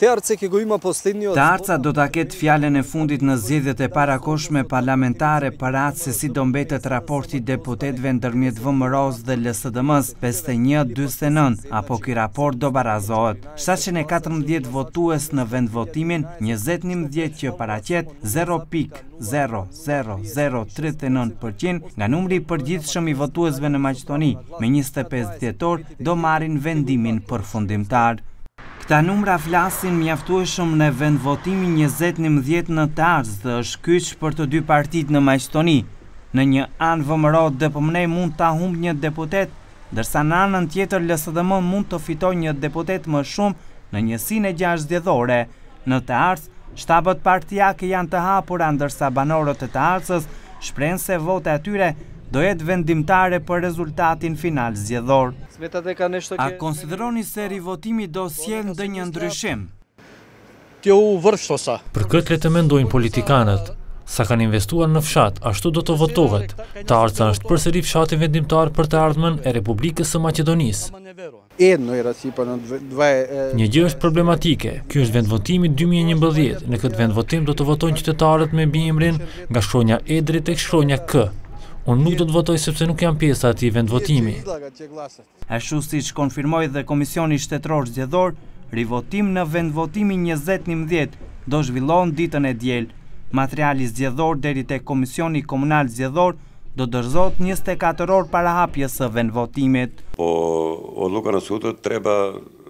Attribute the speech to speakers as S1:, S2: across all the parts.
S1: Tearca do ta ketë fjalën e fundit në zgjedhjet e parakohshme parlamentare për atë se si do mbetet raporti i deputetëve ndërmjet VMRO-së dhe LSDM-së, pesëdhjetë e një, dyzet e nëntë, apo ky raport do barazohet. Shtatëqind e katërmbëdhjetë votues në vendvotimin njëzet njëmbëdhjetë që paraqet zero pikë zero zero zero tridhjetë e nëntë përqind nga numri i përgjithshëm i votuesve në Maqedoni me njëzet e pesë dhjetor do marrin vendimin përfundimtar. Këta numra flasin mjaftueshëm në vendvotimin njëzet njëmbëdhjetë në Tearcë dhe është kyç për të dy partitë në Maqedoni. Në një anë VMRO DPMNE mund ta humbë një deputet, ndërsa në anën tjetër LSDM mund të fitojë një deputet më shumë në njësinë e gjashtë zgjedhore, Në Tearcë, shtabet partiake janë të hapura ndërsa banorët e Tearcës shprehen se vota e tyre do jetë vendimtare për rezultatin final zgjedhor. A konsideroni se rivotimi do sjellë ndonjë ndryshim?
S2: Për këtë le të mendojnë politikanët. Sa kanë investuar në fshat, ashtu do të votohet. Tearca është përsëri fshati vendimtar për të ardhmen e Republikës së Maqedonisë. Një gjë është problematike, ky është vendvotimi dy mijë e njëmbëdhjetë, në këtë vendvotim do të votojnë qytetarët me mbiemrin nga shkronja E deri tek shkronja K. Unë nuk do të votoj sepse nuk jam pjesë e atij vendvotimi.
S1: Ashtu siç konfirmoi dhe Komisioni Shtetëror Zgjedhor, rivotimi në vendvotimin njëzet njëmbëdhjetë do zhvillohet ditën e diel. Materiali zgjedhor deri tek Komisioni Komunal Zgjedhor do dorëzohet njëzet e katër orë para hapjes së vendvotimit.
S3: Po o Luka në sudë treba.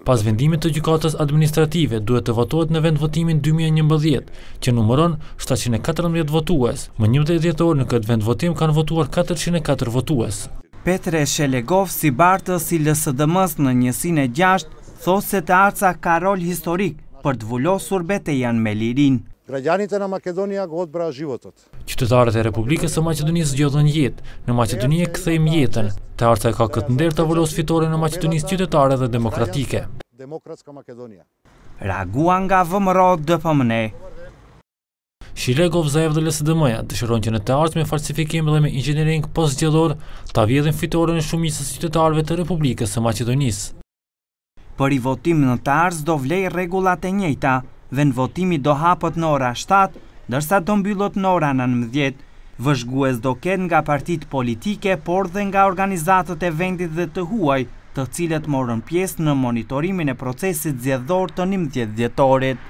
S2: Pas vendimit të Gjykatës Administrative duhet të votohet në vendvotimin dy mijë e njëmbëdhjetë, që numëron shtatëqind e katërmbëdhjetë votues. Më njëmbëdhjetë dhjetor në këtë vendvotim kanë votuar katërqind e katër votues.
S1: Petre Shilegov si bartës i LSDM-së në njësinë e gjashtë thotë se Tearca ka rol historik për të vulosur betejën për lirinë. Građani
S4: të na Makedonija go odbraa životot.
S2: Qytetarët e Republikës së Maqedonisë zgjodhën jetë, në Maqedoni e kthejmë jetën. Tearca e ka këtë nder ta vulosë fitoren e Maqedonisë qytetare dhe demokratike.
S1: Reaguan nga VMRO DPMNE.
S2: Shilegov, Zaev dhe LSDM-ja dëshirojnë që në Tearcë me falsifikim dhe me inxhiniring post-zgjedhor ta vjedhin fitoren e shumicës së qytetarëve të Republikës së Maqedonisë.
S1: Për rivotimin në Tearcë do vlejnë rregullat e njëjta, vendvotimi do hapet në ora shtatë, ndërsa do mbyllet në ora nëntëmbëdhjetë. Vëzhgues do ketë nga partitë politike, por dhe nga organizatët e vendit dhe të huaj, të cilët morën pjesë në monitorimin e procesit zgjedhor të njëmbëdhjetë dhjetorit.